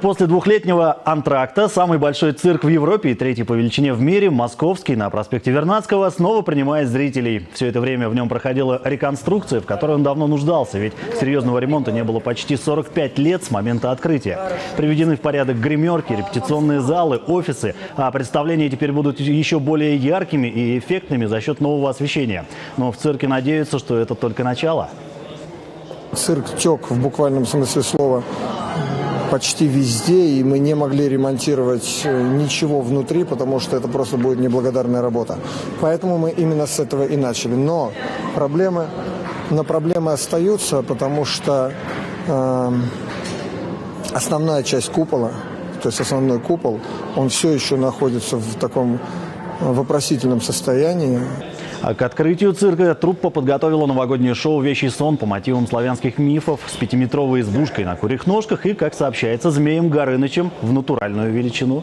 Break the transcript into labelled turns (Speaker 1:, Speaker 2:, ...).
Speaker 1: После двухлетнего антракта самый большой цирк в Европе и третий по величине в мире, московский, на проспекте Вернадского, снова принимает зрителей. Все это время в нем проходила реконструкция, в которой он давно нуждался, ведь серьезного ремонта не было почти 45 лет с момента открытия. Приведены в порядок гримерки, репетиционные залы, офисы, а представления теперь будут еще более яркими и эффектными за счет нового освещения. Но в цирке надеются, что это только начало.
Speaker 2: Цирк тек в буквальном смысле слова почти везде, и мы не могли ремонтировать э, ничего внутри, потому что это просто будет неблагодарная работа. Поэтому мы именно с этого и начали. Но проблемы, но проблемы остаются, потому что э, основная часть купола, то есть основной купол, он все еще находится в таком вопросительном состоянии.
Speaker 1: А к открытию цирка труппа подготовила новогоднее шоу «Вещий сон» по мотивам славянских мифов с пятиметровой избушкой на курьих ножках и, как сообщается, змеем Горынычем в натуральную величину.